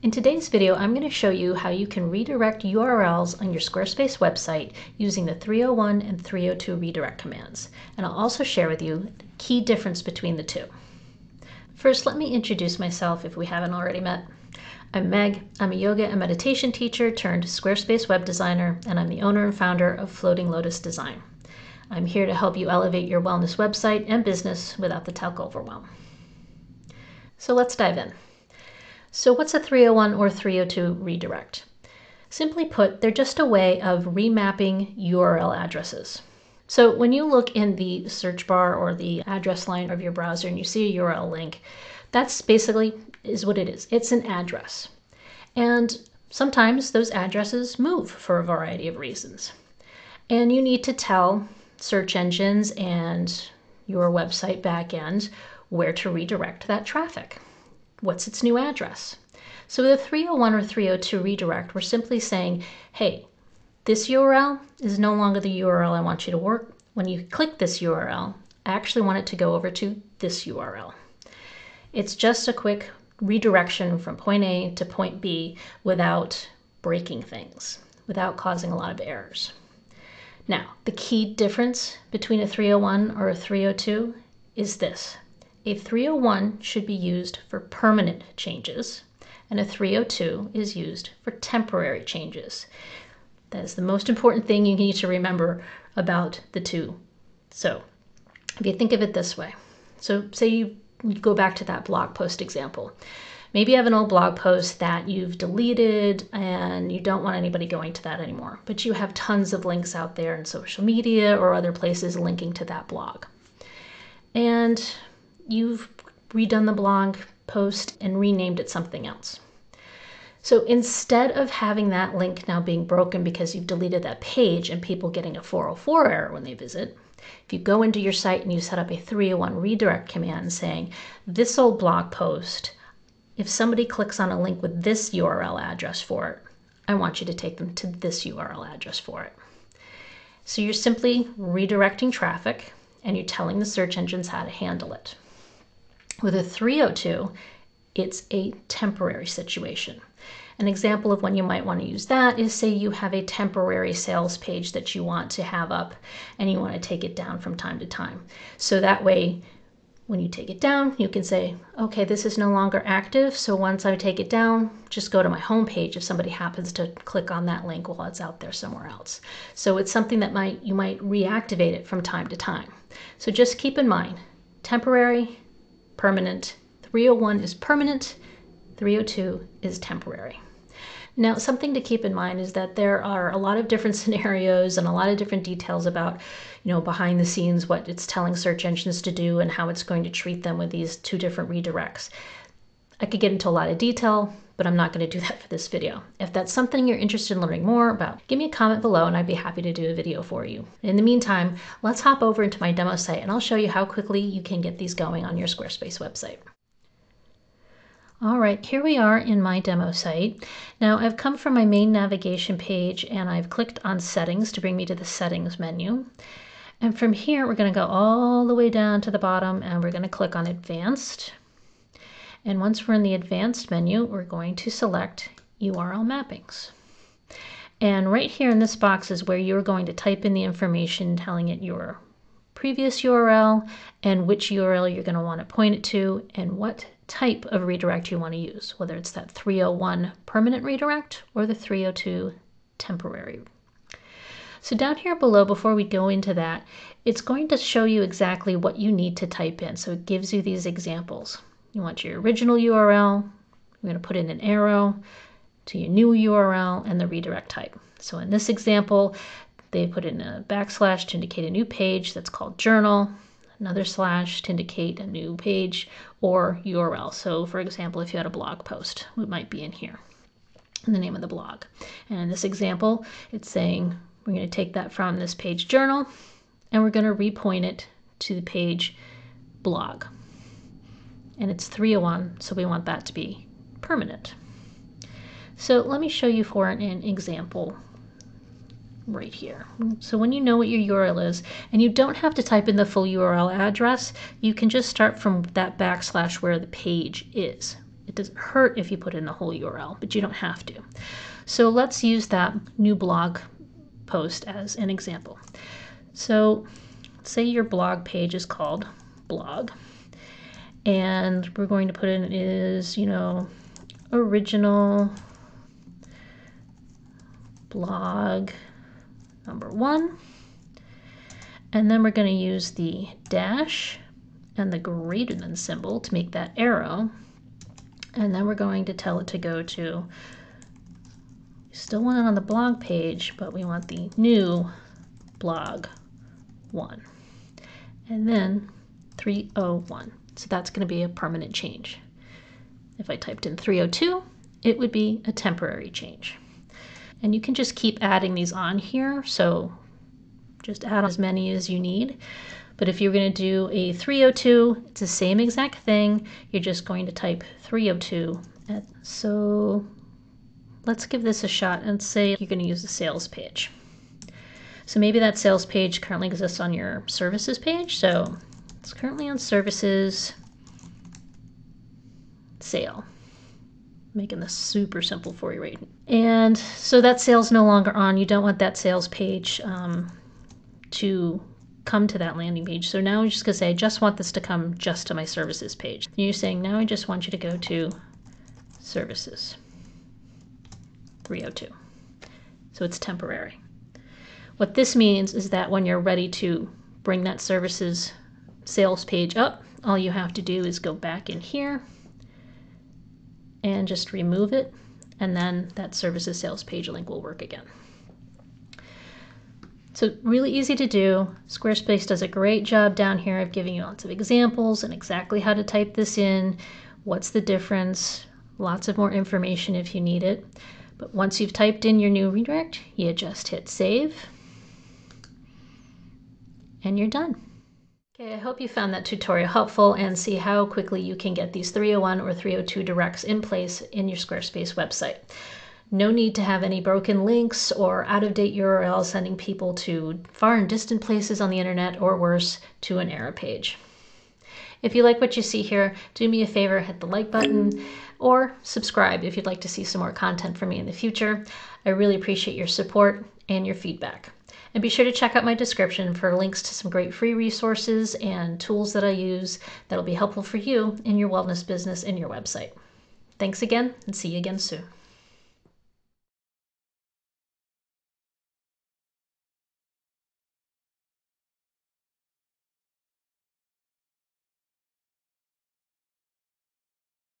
In today's video, I'm going to show you how you can redirect URLs on your Squarespace website using the 301 and 302 redirect commands. And I'll also share with you the key difference between the two. First, let me introduce myself if we haven't already met. I'm Meg. I'm a yoga and meditation teacher turned Squarespace web designer, and I'm the owner and founder of Floating Lotus Design. I'm here to help you elevate your wellness website and business without the tech overwhelm. So let's dive in. So what's a 301 or 302 redirect? Simply put, they're just a way of remapping URL addresses. So when you look in the search bar or the address line of your browser and you see a URL link, that's basically is what it is. It's an address. And sometimes those addresses move for a variety of reasons. And you need to tell search engines and your website backend where to redirect that traffic what's its new address? So with a 301 or 302 redirect, we're simply saying, hey, this URL is no longer the URL I want you to work. When you click this URL, I actually want it to go over to this URL. It's just a quick redirection from point A to point B without breaking things, without causing a lot of errors. Now, the key difference between a 301 or a 302 is this. A 301 should be used for permanent changes, and a 302 is used for temporary changes. That is the most important thing you need to remember about the two. So, if you think of it this way, so say you, go back to that blog post example. Maybe you have an old blog post that you've deleted and you don't want anybody going to that anymore, but you have tons of links out there in social media or other places linking to that blog. And you've redone the blog post and renamed it something else. So instead of having that link now being broken because you've deleted that page and people getting a 404 error when they visit, if you go into your site and you set up a 301 redirect command saying, this old blog post, if somebody clicks on a link with this URL address for it, I want you to take them to this URL address for it. So you're simply redirecting traffic and you're telling the search engines how to handle it. With a 302, it's a temporary situation. An example of when you might want to use that is say you have a temporary sales page that you want to have up and you want to take it down from time to time. So that way, when you take it down, you can say, okay, this is no longer active. So once I take it down, just go to my home page if somebody happens to click on that link while it's out there somewhere else. So it's something that might you might reactivate it from time to time. So just keep in mind, temporary, permanent. 301 is permanent, 302 is temporary. Now, something to keep in mind is that there are a lot of different scenarios and a lot of different details about, you know, behind the scenes, what it's telling search engines to do and how it's going to treat them with these two different redirects. I could get into a lot of detail, but I'm not going to do that for this video. If that's something you're interested in learning more about, give me a comment below and I'd be happy to do a video for you. In the meantime, let's hop over into my demo site and I'll show you how quickly you can get these going on your Squarespace website. All right, here we are in my demo site. Now I've come from my main navigation page and I've clicked on settings to bring me to the settings menu. And from here, we're gonna go all the way down to the bottom and we're gonna click on advanced. And once we're in the advanced menu, we're going to select URL mappings. And right here in this box is where you're going to type in the information telling it your previous URL and which URL you're going to want to point it to and what type of redirect you want to use, whether it's that 301 permanent redirect or the 302 temporary. So down here below, before we go into that, it's going to show you exactly what you need to type in. So it gives you these examples. You want your original URL. You're going to put in an arrow to your new URL and the redirect type. So in this example, they put in a backslash to indicate a new page that's called journal, another slash to indicate a new page or URL. So for example, if you had a blog post, it might be in here, in the name of the blog. And in this example, it's saying we're going to take that from this page journal and we're going to repoint it to the page blog and it's 301, so we want that to be permanent. So let me show you for an, example right here. So when you know what your URL is, and you don't have to type in the full URL address, you can just start from that backslash where the page is. it doesn't hurt if you put in the whole URL, but you don't have to. So let's use that new blog post as an example. So say your blog page is called blog and we're going to put in is, you know, original blog number one. And then we're going to use the dash and the greater than symbol to make that arrow. And then we're going to tell it to go to, still want it on the blog page, but we want the new blog one. And then 301. So that's going to be a permanent change. If I typed in 302, it would be a temporary change. And you can just keep adding these on here. So just add as many as you need. But if you're going to do a 302, it's the same exact thing. You're just going to type 302. So let's give this a shot and say you're going to use the sales page. So maybe that sales page currently exists on your services page. So it's currently on services sale. Making this super simple for you right and so that sale's no longer on. You don't want that sales page um, to come to that landing page. So now i'm just going to say i just want this to come just to my services page. And you're saying now i just want you to go to services. 302 so it's temporary. What this means is that when you're ready to bring that services sales page up all you have to do is go back in here and just remove it and then that services sales page link will work again. So really easy to do. Squarespace does a great job down here of giving you lots of examples and exactly how to type this in, what's the difference, lots of more information if you need it. But once you've typed in your new redirect, you just hit save and you're done. Okay, I hope you found that tutorial helpful and see how quickly you can get these 301 or 302 directs in place in your Squarespace website. No need to have any broken links or out-of-date URLs sending people to far and distant places on the internet or worse, to an error page. If you like what you see here, do me a favor, hit the like button or subscribe if you'd like to see some more content from me in the future. I really appreciate your support and your feedback. And be sure to check out my description for links to some great free resources and tools that I use that'll be helpful for you in your wellness business and your website. Thanks again, and see you again soon.